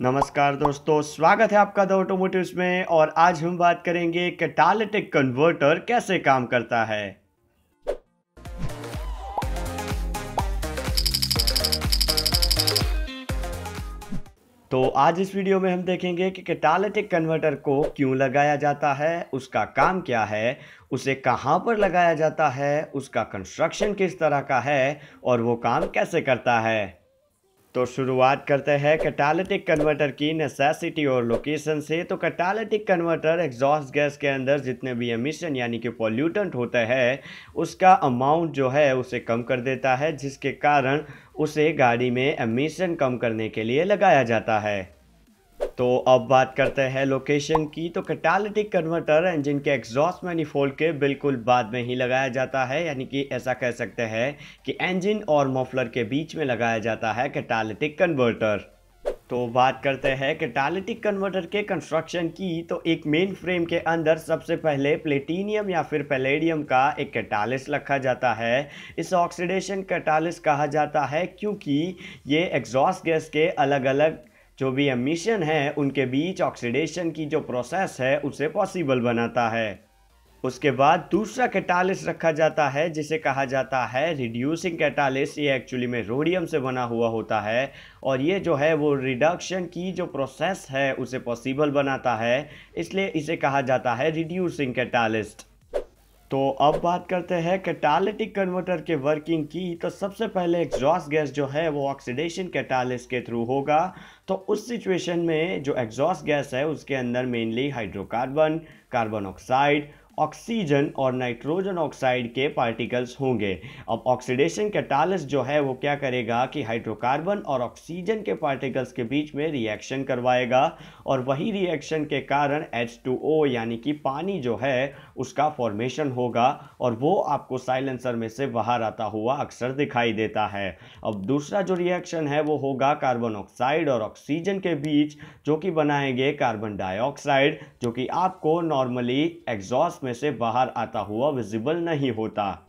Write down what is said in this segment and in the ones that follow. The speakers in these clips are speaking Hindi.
नमस्कार दोस्तों, स्वागत है आपका द ऑटोमोटिव्स में और आज हम बात करेंगे कैटालिटिक कन्वर्टर कैसे काम करता है। तो आज इस वीडियो में हम देखेंगे कि कैटालिटिक कन्वर्टर को क्यों लगाया जाता है, उसका काम क्या है, उसे कहाँ पर लगाया जाता है, उसका कंस्ट्रक्शन किस तरह का है और वो काम कैसे करता है। तो शुरुआत करते हैं कैटालिटिक कन्वर्टर की नेसेसिटी और लोकेशन से। तो कैटालिटिक कन्वर्टर एग्जॉस्ट गैस के अंदर जितने भी एमिशन यानी कि पॉल्यूटेंट होता है, उसका अमाउंट जो है उसे कम कर देता है, जिसके कारण उसे गाड़ी में एमिशन कम करने के लिए लगाया जाता है। तो अब बात करते हैं लोकेशन की। तो कैटालिटिक कन्वर्टर इंजन के एग्जॉस्ट मैनिफोल्ड के बिल्कुल बाद में ही लगाया जाता है। यानी कि ऐसा कह सकते हैं कि इंजन और मोफलर के बीच में लगाया जाता है कैटालिटिक कन्वर्टर तो बात करते हैं कैटालिटिक कन्वर्टर के कंस्ट्रक्शन की। तो एक मेन फ्रेम के अंदर सबसे पहले प्लेटिनियम या फिर पैलेडियम का एक कैटालिस रखा जाता है। इस ऑक्सीडेशन कैटालिस कहा जाता है क्योंकि ये एग्जॉस्ट गैस के अलग अलग जो भी एमिशन है, उनके बीच ऑक्सीडेशन की जो प्रोसेस है, उसे पॉसिबल बनाता है। उसके बाद दूसरा कैटालिस रखा जाता है, जिसे कहा जाता है रिड्यूसिंग कैटालिस ये एक्चुअली में रोडियम से बना हुआ होता है और ये जो है, वो रिडक्शन की जो प्रोसेस है, उसे पॉसिबल बनाता है। इसलिए इसे कहा जाता है रिड्यूसिंग कैटालिस्ट तो अब बात करते हैं कैटालिटिक कन्वर्टर के वर्किंग की। तो सबसे पहले एग्जॉस्ट गैस जो है, वो ऑक्सीडेशन कैटालिस के थ्रू होगा। तो उस सिचुएशन में जो एग्जॉस्ट गैस है, उसके अंदर mainly hydrocarbon carbon oxide oxygen और नाइट्रोजन ऑक्साइड के पार्टिकल्स होंगे। अब ऑक्सीडेशन कैटालिस जो है, वो क्या करेगा कि हाइड्रोकार्बन और ऑक्सीजन के पार्टिकल्स के बीच में रिएक्शन करवाएगा और वही रिएक्शन के कारण H2O यानी कि पानी जो है, उसका फॉर्मेशन होगा और वो आपको साइलेंसर में से बाहर आता हुआ अक्सर दिखाई देता है। अब दूसरा जो रिएक्शन है, वो होगा कार्बन ऑक्साइड और ऑक्सीजन के बीच, जो कि बनाएँगे कार्बन डाइऑक्साइड जो कि आपको नॉर्मली एग्जॉस्ट में से बाहर आता हुआ विजिबल नहीं होता।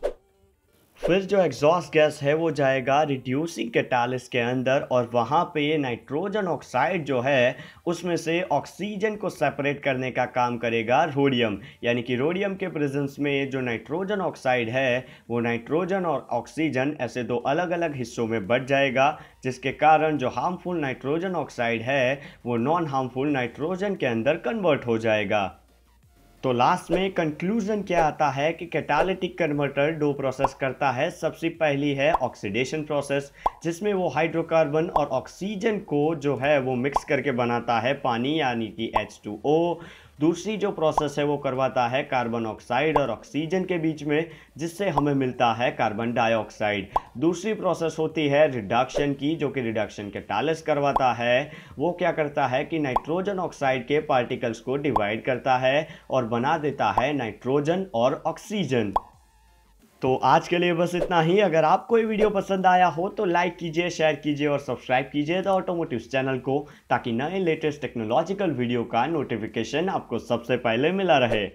फिर जो एग्जॉस्ट गैस है, वो जाएगा रिड्यूसिंग कैटालिस के अंदर और वहाँ पे ये नाइट्रोजन ऑक्साइड जो है, उसमें से ऑक्सीजन को सेपरेट करने का काम करेगा रोडियम यानी कि रोडियम के प्रेजेंस में जो नाइट्रोजन ऑक्साइड है, वो नाइट्रोजन और ऑक्सीजन ऐसे दो अलग अलग हिस्सों में बढ़ जाएगा, जिसके कारण जो हार्मफुल नाइट्रोजन ऑक्साइड है, वो नॉन हार्मफुल नाइट्रोजन के अंदर कन्वर्ट हो जाएगा। तो लास्ट में कंक्लूजन क्या आता है कि कैटालिटिक कन्वर्टर दो प्रोसेस करता है? सबसे पहली है ऑक्सीडेशन प्रोसेस जिसमें वो हाइड्रोकार्बन और ऑक्सीजन को जो है वो मिक्स करके बनाता है पानी, यानी कि H2O दूसरी जो प्रोसेस है, वो करवाता है कार्बन ऑक्साइड और ऑक्सीजन के बीच में, जिससे हमें मिलता है कार्बन डाइऑक्साइड दूसरी प्रोसेस होती है रिडक्शन की, जो कि रिडक्शन के टालस करवाता है। वो क्या करता है कि नाइट्रोजन ऑक्साइड के पार्टिकल्स को डिवाइड करता है और बना देता है नाइट्रोजन और ऑक्सीजन तो आज के लिए बस इतना ही। अगर आपको ये वीडियो पसंद आया हो तो लाइक कीजिए शेयर कीजिए और सब्सक्राइब कीजिए द ऑटोमोटिव चैनल को, ताकि नए लेटेस्ट टेक्नोलॉजिकल वीडियो का नोटिफिकेशन आपको सबसे पहले मिला रहे।